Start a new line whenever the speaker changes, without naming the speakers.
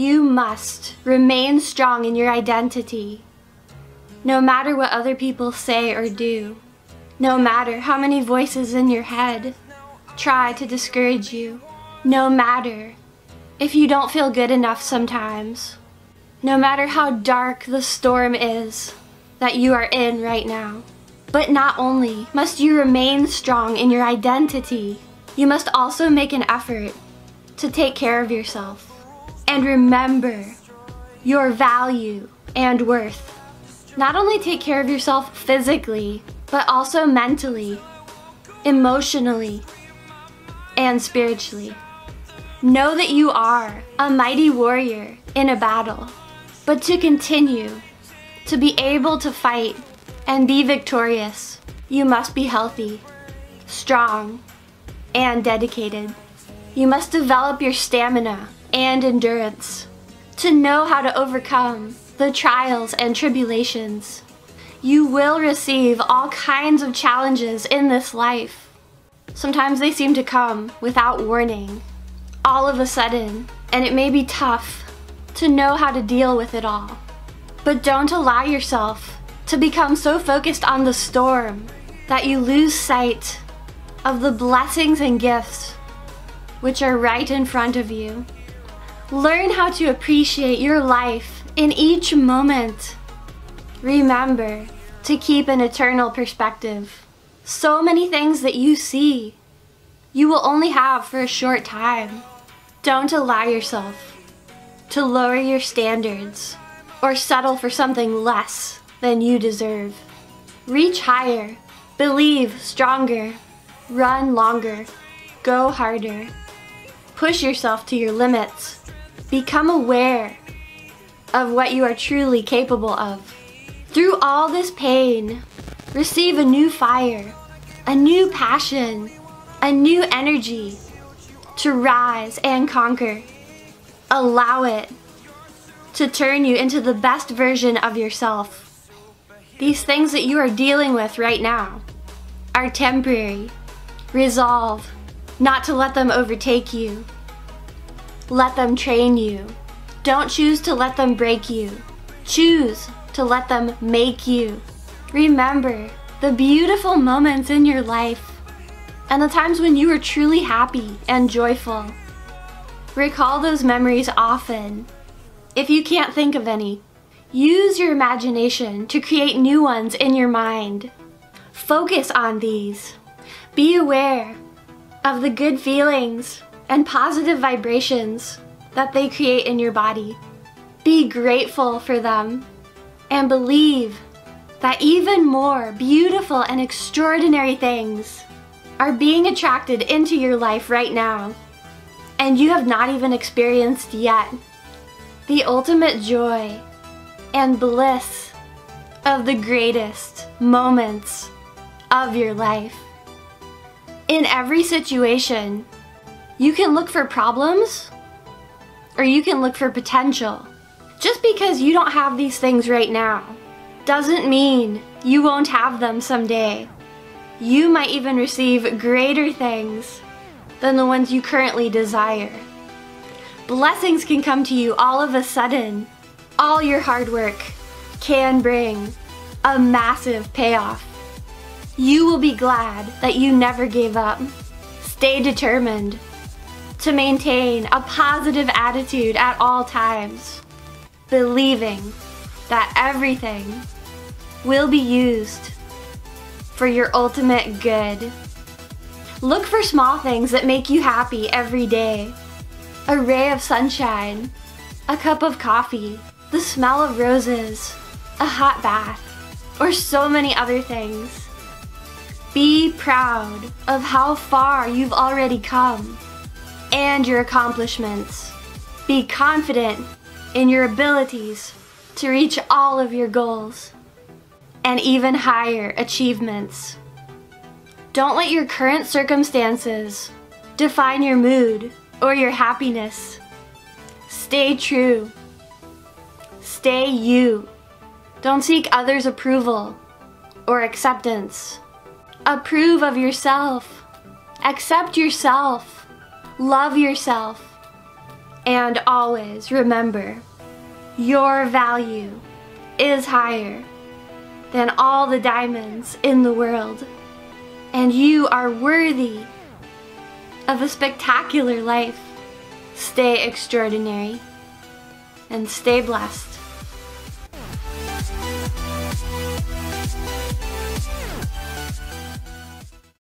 You must remain strong in your identity, no matter what other people say or do, no matter how many voices in your head try to discourage you, no matter if you don't feel good enough sometimes, no matter how dark the storm is that you are in right now. But not only must you remain strong in your identity, you must also make an effort to take care of yourself. And remember your value and worth. Not only take care of yourself physically, but also mentally, emotionally, and spiritually. Know that you are a mighty warrior in a battle, but to continue to be able to fight and be victorious, you must be healthy, strong, and dedicated. You must develop your stamina and endurance to know how to overcome the trials and tribulations. You will receive all kinds of challenges in this life. Sometimes they seem to come without warning all of a sudden, and it may be tough to know how to deal with it all. But don't allow yourself to become so focused on the storm that you lose sight of the blessings and gifts which are right in front of you. Learn how to appreciate your life in each moment. Remember to keep an eternal perspective. So many things that you see, you will only have for a short time. Don't allow yourself to lower your standards or settle for something less than you deserve. Reach higher, believe stronger, run longer, go harder. Push yourself to your limits. Become aware of what you are truly capable of. Through all this pain, receive a new fire, a new passion, a new energy, to rise and conquer. Allow it to turn you into the best version of yourself. These things that you are dealing with right now are temporary. Resolve not to let them overtake you. Let them train you. Don't choose to let them break you. Choose to let them make you. Remember the beautiful moments in your life and the times when you were truly happy and joyful. Recall those memories often. If you can't think of any, use your imagination to create new ones in your mind. Focus on these. Be aware of the good feelings and positive vibrations that they create in your body. Be grateful for them and believe that even more beautiful and extraordinary things are being attracted into your life right now, and you have not even experienced yet the ultimate joy and bliss of the greatest moments of your life. In every situation, you can look for problems or you can look for potential. Just because you don't have these things right now doesn't mean you won't have them someday you might even receive greater things than the ones you currently desire. Blessings can come to you all of a sudden. All your hard work can bring a massive payoff. You will be glad that you never gave up. Stay determined to maintain a positive attitude at all times, believing that everything will be used for your ultimate good. Look for small things that make you happy every day. A ray of sunshine, a cup of coffee, the smell of roses, a hot bath, or so many other things. Be proud of how far you've already come and your accomplishments. Be confident in your abilities to reach all of your goals and even higher achievements. Don't let your current circumstances define your mood or your happiness. Stay true. Stay you. Don't seek others' approval or acceptance. Approve of yourself. Accept yourself. Love yourself. And always remember, your value is higher than all the diamonds in the world. And you are worthy of a spectacular life. Stay extraordinary and stay blessed.